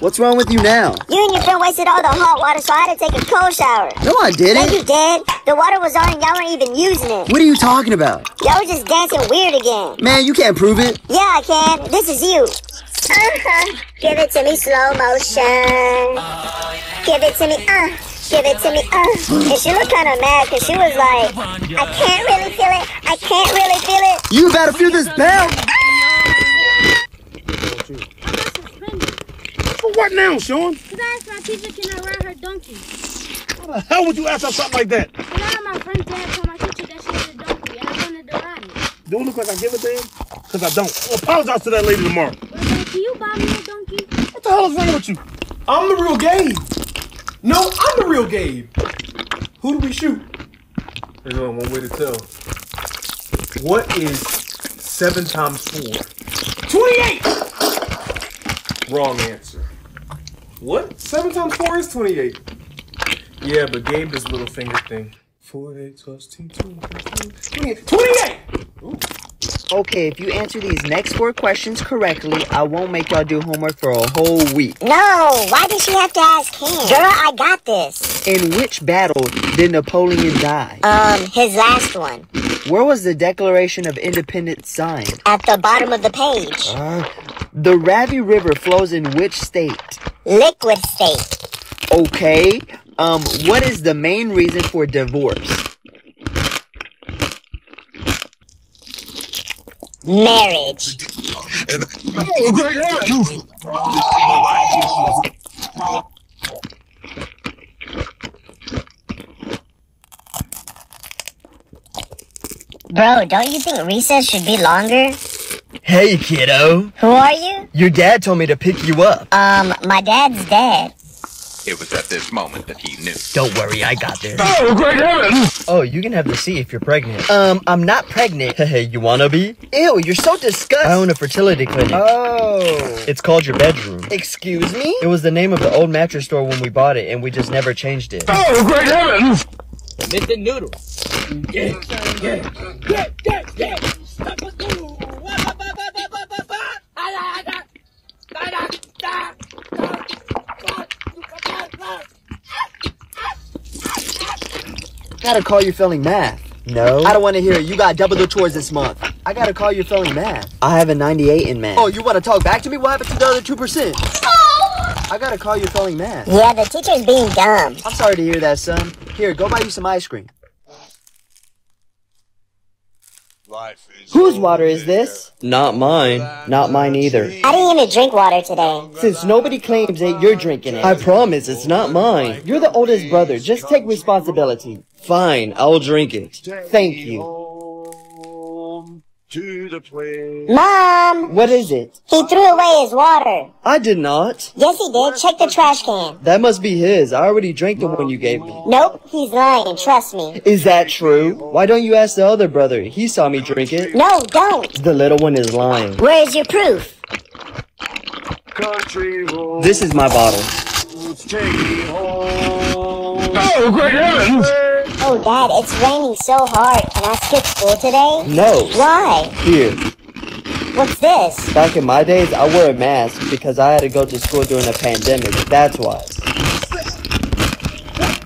What's wrong with you now? You and your friend wasted all the hot water, so I had to take a cold shower. No, I didn't. you did. The water was on and y'all weren't even using it. What are you talking about? Y'all were just dancing weird again. Man, you can't prove it. Yeah, I can. This is you. Uh-huh. Give it to me slow motion. Give it to me, uh. Give it to me, uh. And she looked kind of mad because she was like, I can't really feel it. I can't really feel it. You better feel this bell. For what now, Sean? Because I asked my teacher, can I ride her donkey? How the hell would you ask her something like that? And now my friend dad told my teacher that she has a donkey, and I wanted to ride it. Do it look like I give it to him? Because I don't. Well, apologize to that lady tomorrow. But then, can you buy me a donkey? What the hell is wrong with you? I'm the real Gabe. No, I'm the real Gabe. Who do we shoot? There's only one way to tell. What is seven times four? 28! Wrong answer. What? Seven times four is 28. Yeah, but Gabe does little finger thing. 4, 8 plus 2, 2, 28. 28! Okay, if you answer these next four questions correctly, I won't make y'all do homework for a whole week. No, why did she have to ask him? Girl, I got this. In which battle did Napoleon die? Um, his last one. Where was the Declaration of Independence signed? At the bottom of the page. Uh, the Ravi River flows in which state? Liquid state. Okay. Um, what is the main reason for divorce? Marriage. Bro, don't you think recess should be longer? Hey, kiddo. Who are you? Your dad told me to pick you up. Um, my dad's dead. It was at this moment that he knew. Don't worry, I got this. Oh, great heavens! Oh, you can have the C if you're pregnant. Um, I'm not pregnant. Hey, you wanna be? Ew, you're so disgusting. I own a fertility clinic. Oh. It's called your bedroom. Excuse me? It was the name of the old mattress store when we bought it, and we just never changed it. Oh, great heavens! Mr. Noodle. Yeah, yeah, yeah, yeah, yeah. Stop us, Noodle. Gotta call you failing math. No. I don't want to hear it. You got double the chores this month. I gotta call you failing math. I have a 98 in math. Oh, you want to talk back to me? What happened to the other 2%? I gotta call you failing math. Yeah, the teacher's being dumb. I'm sorry to hear that, son. Here, go buy you some ice cream. Whose water is this? Not mine. Not mine either. I didn't even drink water today. Since nobody claims that you're drinking it, I promise it's not mine. You're the oldest brother. Just take responsibility. Fine, I'll drink it. Thank you. To the place. Mom! What is it? He threw away his water. I did not. Yes, he did. Check the trash can. That must be his. I already drank the one you gave me. Nope, he's lying. Trust me. Is that true? Why don't you ask the other brother? He saw me drink it. No, don't. The little one is lying. Where's your proof? Country roads This is my bottle. take me home. Oh, great heavens! Oh, Dad, it's raining so hard. Can I skip school today? No. Why? Here. What's this? Back in my days, I wore a mask because I had to go to school during a pandemic. That's why.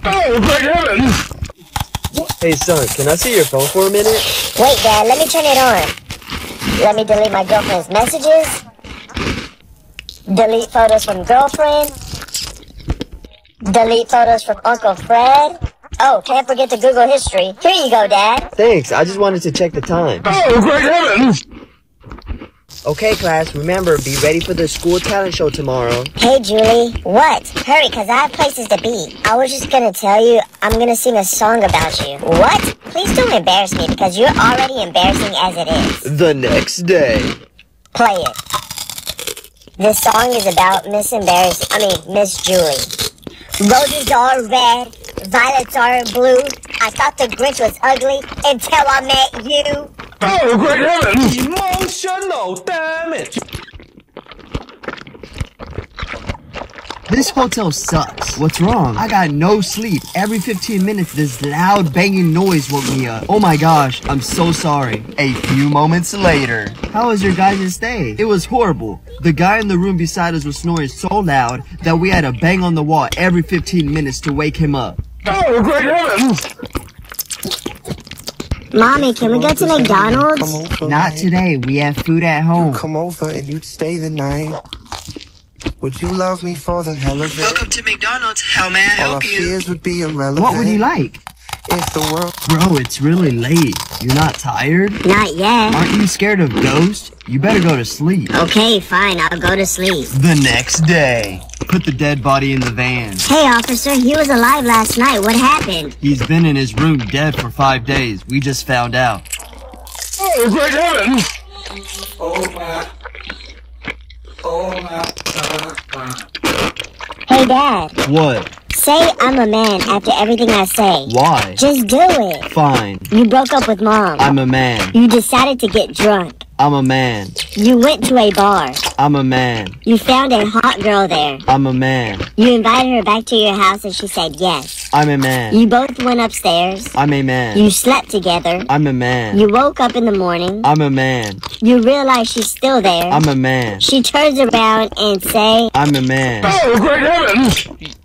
Oh, great heavens! Hey, son, can I see your phone for a minute? Wait, Dad, let me turn it on. Let me delete my girlfriend's messages. Delete photos from girlfriend. Delete photos from Uncle Fred. Oh, can't forget to Google history. Here you go, Dad. Thanks, I just wanted to check the time. Oh, great heavens! Okay, class, remember, be ready for the school talent show tomorrow. Hey, Julie. What? Hurry, because I have places to be. I was just going to tell you, I'm going to sing a song about you. What? Please don't embarrass me, because you're already embarrassing as it is. The next day. Play it. This song is about Miss Embarrass. I mean, Miss Julie. Roses are red, violets are blue. I thought the Grinch was ugly until I met you. Oh, great heavens! Emotional damage. This hotel sucks. What's wrong? I got no sleep. Every 15 minutes, this loud banging noise woke me up. Oh my gosh, I'm so sorry. A few moments later. How was your guys' stay? It was horrible. The guy in the room beside us was snoring so loud that we had to bang on the wall every 15 minutes to wake him up. Oh, great heavens! Mommy, can we go to McDonald's? Not today. We have food at home. Come over and you'd stay the night. Would you love me for the hell of it? Welcome to McDonald's. How may I All our fears would be irrelevant. What would you like? If the world Bro, it's really late. You're not tired? Not yet. Aren't you scared of ghosts? You better go to sleep. Okay, fine, I'll go to sleep. The next day. Put the dead body in the van. Hey, officer, he was alive last night. What happened? He's been in his room dead for five days. We just found out. Oh, great heavens! Oh, my... Oh, my... Hey, Dad, What? Say I'm a man after everything I say. Why? Just do it. Fine. You broke up with mom. I'm a man. You decided to get drunk. I'm a man. You went to a bar. I'm a man. You found a hot girl there. I'm a man. You invited her back to your house and she said yes. I'm a man. You both went upstairs. I'm a man. You slept together. I'm a man. You woke up in the morning. I'm a man. You realize she's still there. I'm a man. She turns around and say, I'm a man. Oh, great heavens!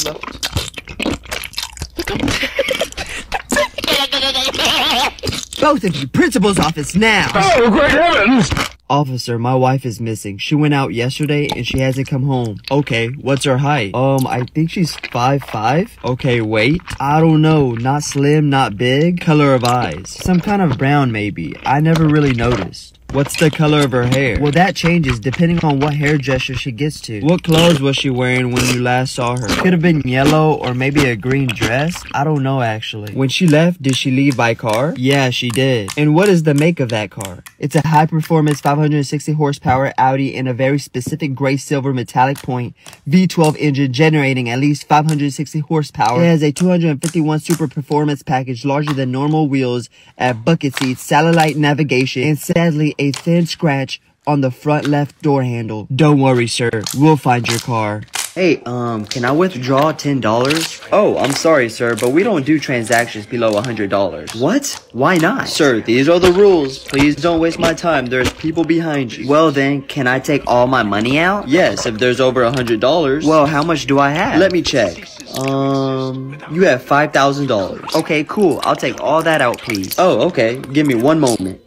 Both of you, principal's office now. Oh, great heavens! Officer, my wife is missing. She went out yesterday and she hasn't come home. Okay, what's her height? Um, I think she's five five. Okay, wait. I don't know. Not slim, not big. Color of eyes. Some kind of brown maybe. I never really noticed. What's the color of her hair? Well, that changes depending on what hairdresser she gets to. What clothes was she wearing when you last saw her? Could have been yellow or maybe a green dress. I don't know actually. When she left, did she leave by car? Yeah, she did. And what is the make of that car? It's a high performance 560 horsepower Audi in a very specific gray silver metallic point V12 engine generating at least 560 horsepower. It has a 251 super performance package larger than normal wheels at bucket seats, satellite navigation, and sadly a thin scratch on the front left door handle. Don't worry, sir. We'll find your car. Hey, um, can I withdraw $10? Oh, I'm sorry, sir, but we don't do transactions below $100. What? Why not? Sir, these are the rules. Please don't waste my time. There's people behind you. Well then, can I take all my money out? Yes, if there's over $100. Well, how much do I have? Let me check. Um, you have $5,000. Okay, cool. I'll take all that out, please. Oh, okay. Give me one moment.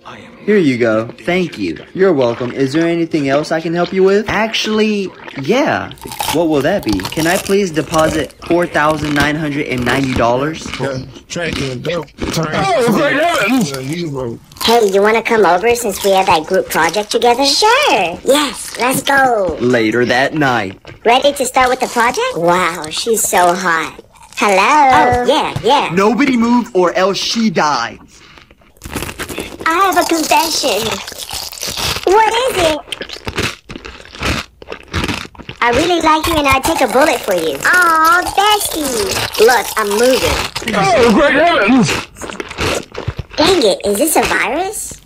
Here you go. Thank you. You're welcome. Is there anything else I can help you with? Actually, yeah. What will that be? Can I please deposit $4,990? Oh, great heavens! Hey, you want to come over since we have that group project together? Sure. Yes, let's go. Later that night. Ready to start with the project? Wow, she's so hot. Hello? Oh, yeah, yeah. Nobody move or else she dies. I have a confession. What is it? I really like you and I'd take a bullet for you. Aw, bestie. Look, I'm moving. Oh, great heavens! Dang it, is this a virus?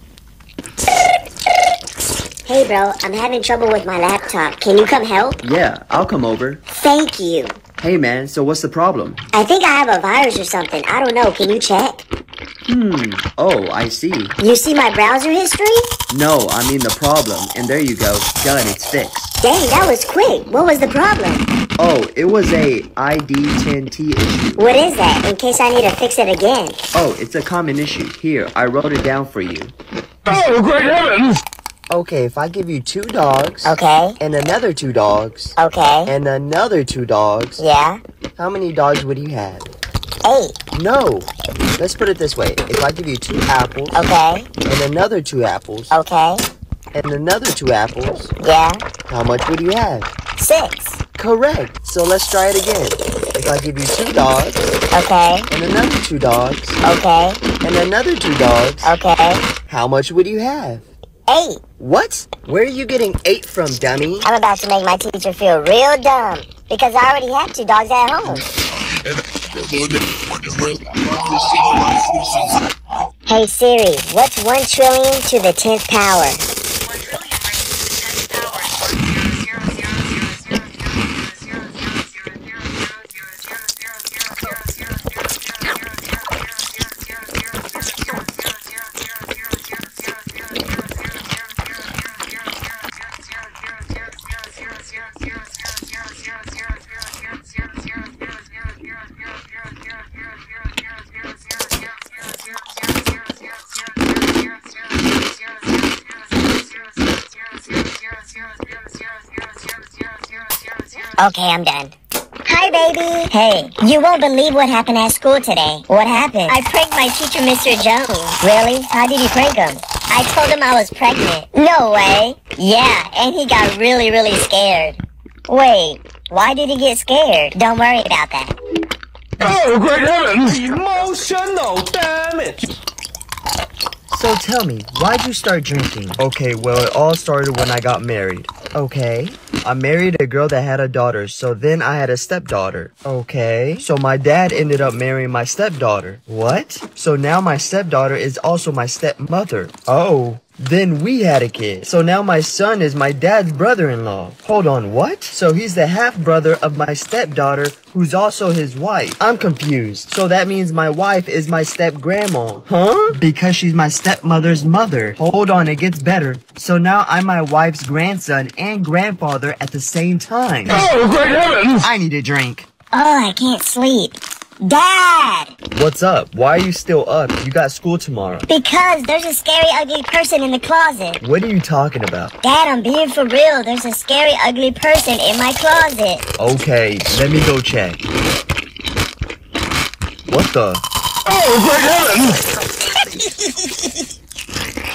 Hey bro, I'm having trouble with my laptop. Can you come help? Yeah, I'll come over. Thank you. Hey man, so what's the problem? I think I have a virus or something. I don't know. Can you check? Hmm. Oh, I see. You see my browser history? No, I mean the problem. And there you go. Done, it's fixed. Dang, that was quick. What was the problem? Oh, it was a ID10T issue. What is that? In case I need to fix it again. Oh, it's a common issue. Here, I wrote it down for you. Oh, great heavens! Okay, if I give you two dogs, Okay. and another two dogs, Okay. and another two dogs, Yeah. how many dogs would you have? Eight. No. Let's put it this way. If I give you two apples, Okay. and another two apples, Okay. and another two apples, Yeah. how much would you have? Six. Correct. So let's try it again. If I give you two dogs, Okay. and another two dogs, Okay. and another two dogs, Okay. how much would you have? Eight. What? Where are you getting eight from, dummy? I'm about to make my teacher feel real dumb because I already have two dogs at home. Hey Siri, what's one trillion to the tenth power? Okay, I'm done. Hi, baby. Hey, you won't believe what happened at school today. What happened? I pranked my teacher, Mr. Jones. Really? How did you prank him? I told him I was pregnant. No way. Yeah, and he got really, really scared. Wait, why did he get scared? Don't worry about that. Oh, great heavens! Emotional damage. So tell me, why'd you start drinking? Okay, well, it all started when I got married. Okay. I married a girl that had a daughter, so then I had a stepdaughter. Okay. So my dad ended up marrying my stepdaughter. What? So now my stepdaughter is also my stepmother. Oh. Then we had a kid. So now my son is my dad's brother-in-law. Hold on, what? So he's the half-brother of my stepdaughter, who's also his wife. I'm confused. So that means my wife is my step-grandma. Huh? Because she's my stepmother's mother. Hold on, it gets better. So now I'm my wife's grandson and grandfather at the same time. Oh, great heavens! I need a drink. Oh, I can't sleep. Dad! What's up? Why are you still up? You got school tomorrow. Because there's a scary, ugly person in the closet. What are you talking about? Dad, I'm being for real. There's a scary, ugly person in my closet. Okay, let me go check. What the? Oh, great heavens!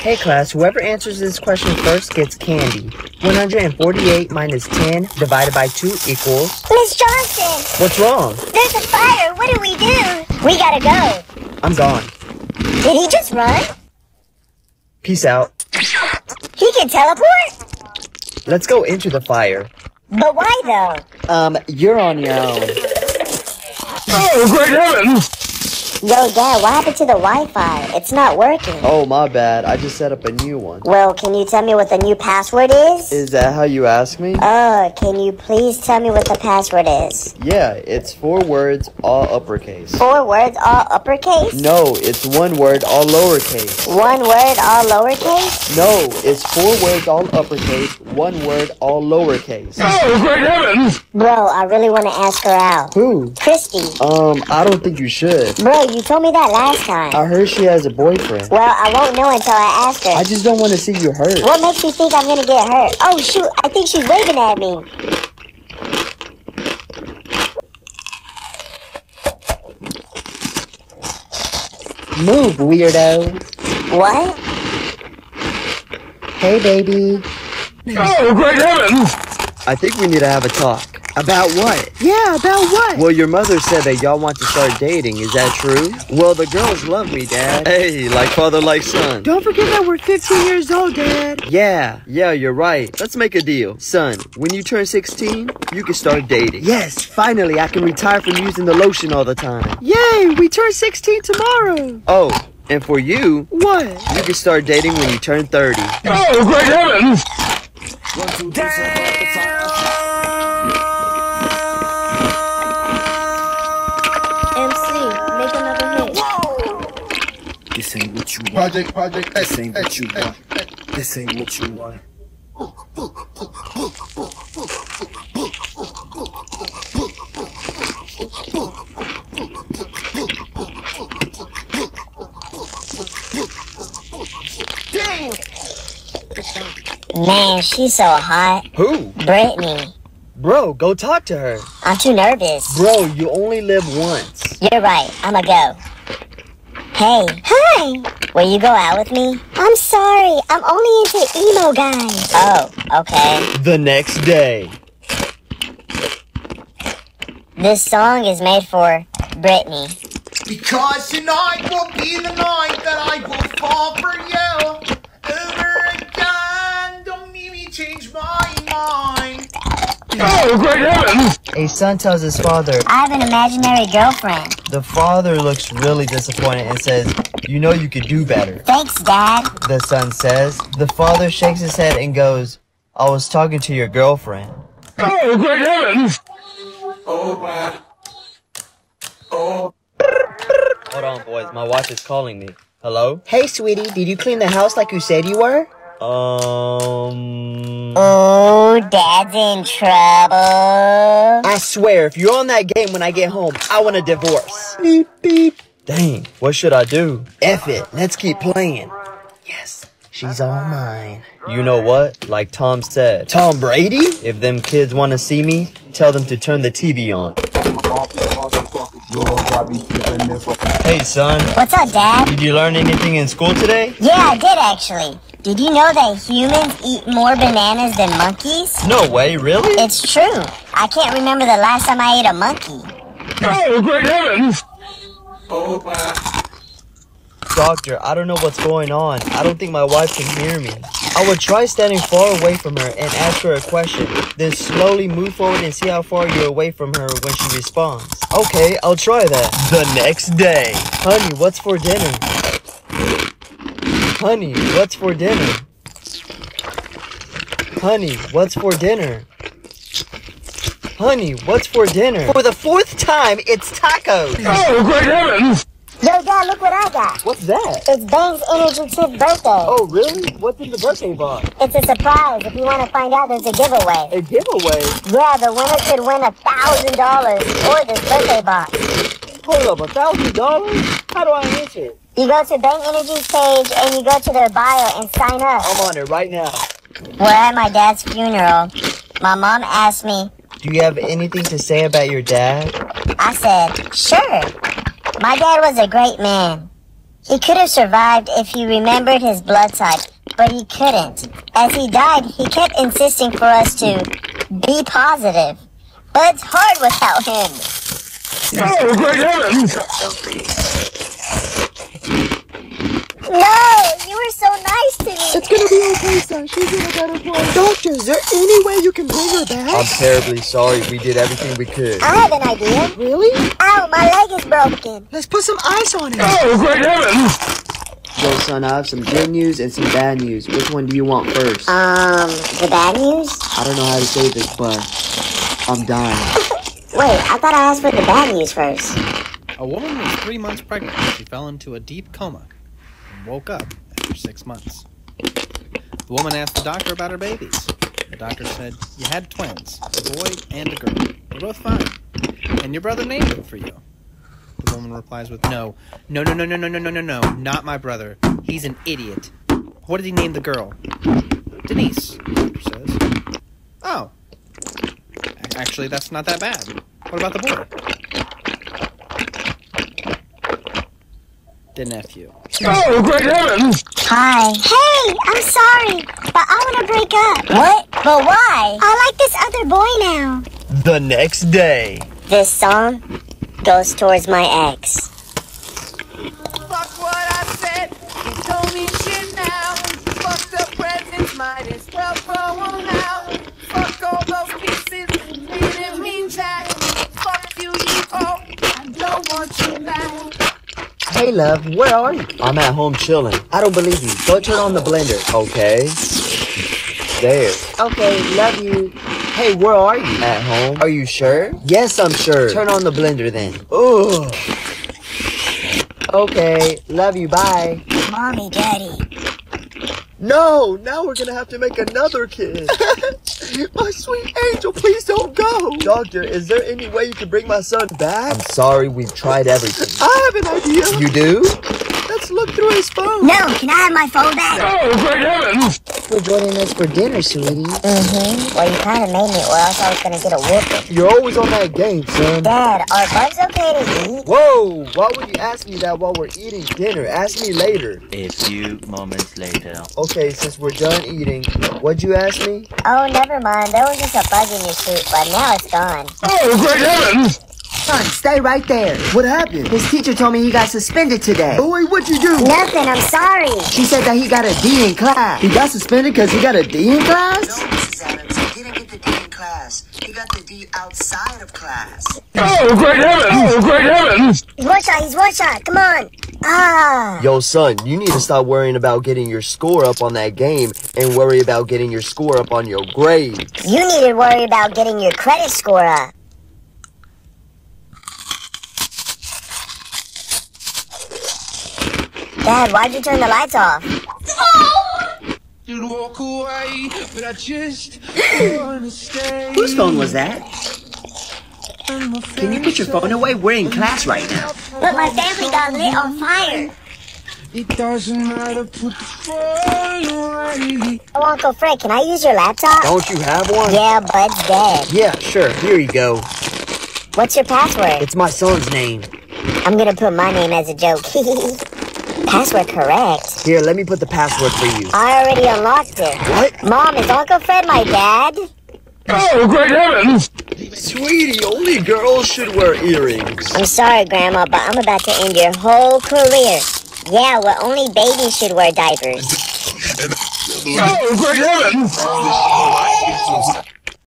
Hey class, whoever answers this question first gets candy. 148 minus 10 divided by 2 equals... Miss Johnson! What's wrong? There's a fire. What do we do? We gotta go. I'm gone. Did he just run? Peace out. He can teleport? Let's go into the fire. But why though? Um, you're on your own. Oh, great heavens! Yo, Dad, what happened to the Wi-Fi? It's not working. Oh, my bad. I just set up a new one. Well, can you tell me what the new password is? Is that how you ask me? Oh, can you please tell me what the password is? Yeah, it's four words, all uppercase. Four words, all uppercase? No, it's one word, all lowercase. One word, all lowercase? No, it's four words, all uppercase, one word, all lowercase. Oh, great heavens! Bro, I really want to ask her out. Who? Christy. Um, I don't think you should. Bro, you told me that last time. I heard she has a boyfriend. Well, I won't know until I ask her. I just don't want to see you hurt. What makes you think I'm gonna get hurt? Oh shoot, I think she's waving at me. Move, weirdo. What? Hey, baby. Oh, great heavens! I think we need to have a talk. About what? Yeah, about what? Well, your mother said that y'all want to start dating. Is that true? Well, the girls love me, Dad. Hey, like father, like son. Don't forget that we're 15 years old, Dad. Yeah, yeah, you're right. Let's make a deal. Son, when you turn 16, you can start dating. Yes, finally, I can retire from using the lotion all the time. Yay, we turn 16 tomorrow. Oh, and for you, What? you can start dating when you turn 30. Oh, great heavens! MC, This ain't what you want. Project, project, This ain't what you want. This ain't what you want. Man, she's so hot. Who? Brittany. Bro, go talk to her. I'm too nervous. Bro, you only live once. You're right. I'ma go. Hey. Hi. Will you go out with me? I'm sorry. I'm only into emo guys. Oh, okay. The next day. This song is made for Brittany. Because tonight will be the night that I will fall for you. Over again, don't make me change my mind. Oh, great heavens! A son tells his father, I have an imaginary girlfriend. the father looks really disappointed and says, You know you could do better. Thanks, Dad. The son says. The father shakes his head and goes, I was talking to your girlfriend. Oh, great heavens! Hold on, boys. My wife is calling me. Hello? Hey, sweetie. Did you clean the house like you said you were? Um. Oh, Dad's in trouble. I swear, if you're on that game when I get home, I want a divorce. Beep, beep. Dang, what should I do? F it. Let's keep playing. Yes. She's all mine. You know what? Like Tom said. Tom Brady? If them kids want to see me, tell them to turn the TV on. Hey, son. What's up, Dad? Did you learn anything in school today? Yeah, I did actually. Did you know that humans eat more bananas than monkeys? No way, really? It's true. I can't remember the last time I ate a monkey. Oh, great heavens! Doctor, I don't know what's going on. I don't think my wife can hear me. I would try standing far away from her and ask her a question, then slowly move forward and see how far you're away from her when she responds. Okay, I'll try that. The next day. Honey, what's for dinner? Honey, what's for dinner? Honey, what's for dinner? Honey, what's for dinner? For the fourth time, it's tacos. Oh, great heavens! Yo, Dad, look what I got. What's that? It's Bang's Energy 10th birthday. Oh, really? What's in the birthday box? It's a surprise. If you want to find out, there's a giveaway. A giveaway? Yeah, the winner could win a thousand dollars or this birthday box. Hold up, a thousand dollars? How do I enter? You go to Bang Energy's page and you go to their bio and sign up. I'm on it right now. We're at my dad's funeral. My mom asked me. Do you have anything to say about your dad? I said, sure. My dad was a great man. He could have survived if he remembered his blood type, but he couldn't. As he died, he kept insisting for us to be positive. But it's hard without him. Oh, great heavens! No, you were so nice to me. It's gonna be okay, son. She's in a better place. Doctor, is there any way you can bring her back? I'm terribly sorry. We did everything we could. I have an idea. Really? Oh, my leg is broken. Let's put some ice on it. Oh, great heavens! Yo, son, I have some good news and some bad news. Which one do you want first? Um, the bad news? I don't know how to say this, but I'm dying. Wait, I thought I asked for the bad news first. A woman was three months pregnant when she fell into a deep coma and woke up after six months. The woman asked the doctor about her babies. The doctor said, You had twins, a boy and a girl. They're both fine. And your brother named them for you. The woman replies with, No, no, no, no, no, no, no, no, no, no, not my brother. He's an idiot. What did he name the girl? Denise, the doctor says. Oh. Actually, that's not that bad. What about the boy? The nephew. Oh, great heavens! Hi. Hey, I'm sorry, but I want to break up. What? But why? I like this other boy now. The next day. This song goes towards my ex. Hey, love, where are you? I'm at home chilling. I don't believe you. Go turn on the blender. Okay. There. Okay, love you. Hey, where are you? At home. Are you sure? Yes, I'm sure. Turn on the blender then. Ugh. Okay, love you. Bye. Mommy, daddy. No, now we're gonna have to make another kid. my sweet angel, please don't go. Doctor, is there any way you can bring my son back? I'm sorry, we've tried everything. I have an idea. You do? Let's look through his phone. No, can I have my phone back? Oh, great heavens! We're joining us for dinner, sweetie. Mm-hmm. Well, you kind of made me, or else I was gonna get a whooping. You're always on that game, son. Dad, are bugs okay to eat? Whoa! Why would you ask me that while we're eating dinner? Ask me later. A few moments later. Okay, since we're done eating, what'd you ask me? Oh, never mind. There was just a bug in your soup, but now it's gone. Oh, great heavens! Son, stay right there. What happened? His teacher told me he got suspended today. Boy, what'd you do? Nothing. I'm sorry. She said that he got a D in class. He got suspended because he got a D in class? No, Mrs. Adams, he didn't get the D in class. He got the D outside of class. Oh, great heavens! Oh, great heavens! He's one shot. He's one shot. Come on. Ah. Yo, son, you need to stop worrying about getting your score up on that game and worry about getting your score up on your grades. You need to worry about getting your credit score up. Dad, why'd you turn the lights off? You'd walk away, but I just wanna stay. Whose phone was that? Can you put your phone away? We're in class right now. But my family got lit on fire. It doesn't matter, put the phone away. Oh, Uncle Fred, can I use your laptop? Don't you have one? Yeah, Bud's dead. Yeah, sure. Here you go. What's your password? It's my son's name. I'm gonna put my name as a joke. password correct. Here, let me put the password for you. I already unlocked it. What? Mom, is Uncle Fred my dad? Oh, great heavens! Sweetie, only girls should wear earrings. I'm sorry, Grandma, but I'm about to end your whole career. Yeah, well, only babies should wear diapers. Oh, great heavens! Oh,